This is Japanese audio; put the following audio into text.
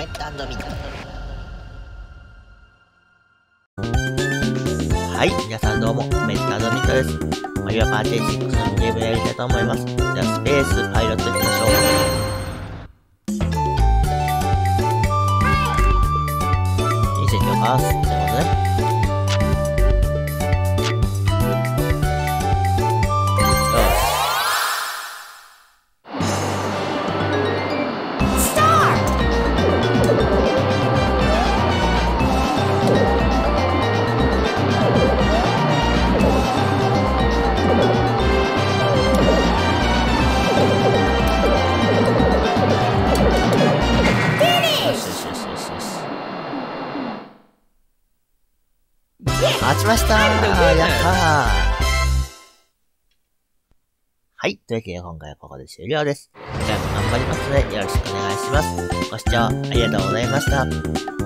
ミカはい皆さんどうもメッタミントです。マリオパーティー6のゲームやりたいと思います。じゃあスペースパイロットいきましょう。いい線いきます。ということで勝ちましたやったはい。というわけで今回はここで終了です。次回も頑張りますのでよろしくお願いします。ご視聴ありがとうございました。